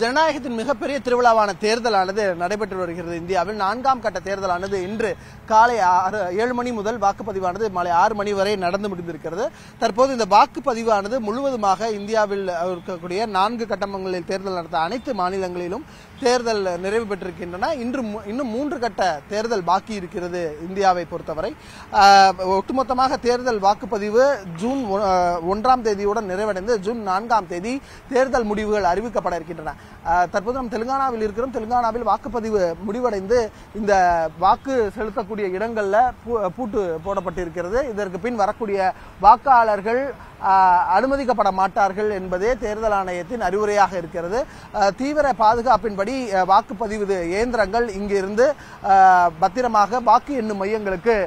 ஜனநாயகத்தின் மிகப்பெரிய திருவிழாவான தேர்தலானது நடைபெற்று வருகிறது இந்தியாவில். நான்காம் கட்ட தேர்தலானது இன்று காலை ஆறு ஏழு மணி முதல் வாக்குப்பதிவானது மாலை ஆறு மணி வரை நடந்து முடிந்திருக்கிறது. தற்போது இந்த வாக்குப்பதிவானது முழுவதுமாக இந்தியாவில் இருக்கக்கூடிய நான்கு கட்டமங்களில் தேர்தல் நடத்த அனைத்து மாநிலங்களிலும் தேர்தல் நிறைவு பெற்றிருக்கின்றன. இன்று இன்னும் மூன்று கட்ட தேர்தல் பாக்கி இருக்கிறது இந்தியாவை பொறுத்தவரை. ஒட்டுமொத்தமாக தேர்தல் வாக்குப்பதிவு ஜூன் ஒன்றாம் தேதியுடன் நிறைவடைந்து ஜூன் நான்காம் தேதி தேர்தல் முடிவுகள் அறிவிக்கப்பட இருக்கின்றன. தற்போது நம் தெலுங்கானாவில் இருக்கிறோம். தெலுங்கானாவில் வாக்குப்பதிவு முடிவடைந்து இந்த வாக்கு செலுத்தக்கூடிய இடங்களில் பூ- பூட்டு போடப்பட்டிருக்கிறது. இதற்கு பின் வரக்கூடிய வாக்காளர்கள் அனுமதிக்கப்பட மாட்டார்கள் என்பதே தேர்தல் ஆணையத்தின் அறிவுரையாக இருக்கிறது. தீவிர பாதுகாப்பின்படி வாக்குப்பதிவு இயந்திரங்கள் இங்கிருந்து பத்திரமாக வாக்கு எண்ணும் மையங்களுக்கு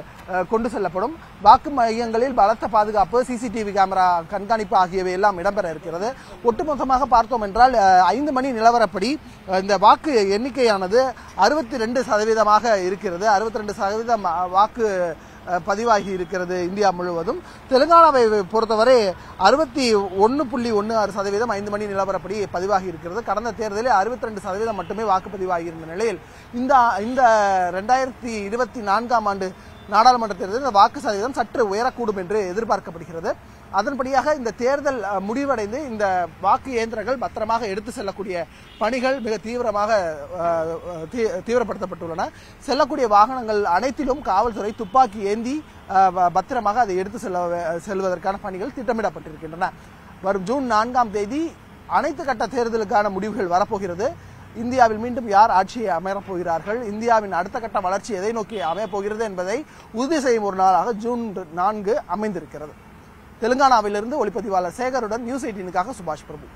கொண்டு செல்லப்படும். வாக்கு மையங்களில் பலத்த பாதுகாப்பு சிசிடிவி கேமரா கண்காணிப்பு ஆகியவை எல்லாம் இடம்பெற இருக்கிறது. ஒட்டுமொத்தமாக பார்த்தோம் என்றால் ஐந்து மணி நிலவரப்படி இந்த வாக்கு எண்ணிக்கையானது அறுபத்தி ரெண்டு சதவீதமாக இருக்கிறது. அறுபத்தி ரெண்டு சதவீதம் வாக்கு பதிவாகி இருக்கிறது இந்தியா முழுவதும். தெலுங்கானாவை பொறுத்தவரை அறுபத்தி ஒன்று புள்ளி ஒன்று ஆறு சதவீதம் ஐந்து மணி நிலவரப்படி பதிவாகி இருக்கிறது. கடந்த தேர்தலில் அறுபத்தி ரெண்டு சதவீதம் மட்டுமே வாக்குப்பதிவாகி இருந்த நிலையில் இந்த இந்த ரெண்டாயிரத்தி இருபத்தி நான்காம் ஆண்டு நாடாளுமன்ற தேர்தலில் இந்த வாக்கு சதவீதம் சற்று உயரக்கூடும் என்று எதிர்பார்க்கப்படுகிறது. அதன்படியாக இந்த தேர்தல் முடிவடைந்து இந்த வாக்கு இயந்திரங்கள் பத்திரமாக எடுத்து செல்லக்கூடிய பணிகள் மிக தீவிரமாக தீ- தீவிரப்படுத்தப்பட்டுள்ளன. செல்லக்கூடிய வாகனங்கள் அனைத்திலும் காவல்துறை துப்பாக்கி ஏந்தி பத்திரமாக அதை எடுத்து செல்ல செல்வதற்கான பணிகள் திட்டமிடப்பட்டிருக்கின்றன. வரும் ஜூன் நான்காம் தேதி அனைத்து கட்ட தேர்தலுக்கான முடிவுகள் வரப்போகிறது. இந்தியாவில் மீண்டும் யார் ஆட்சியை அமரப்போகிறார்கள்? இந்தியாவின் அடுத்த கட்ட வளர்ச்சி எதை நோக்கி அமையப்போகிறது என்பதை உறுதி செய்யும் ஒரு நாளாக ஜூன் நான்கு அமைந்திருக்கிறது. தெலுங்கானாவிலிருந்து ஒளிப்பதிவாளர் சேகருடன் நியூஸ் எயிட்டீனுக்காக சுபாஷ் பிரபு.